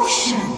Ocean.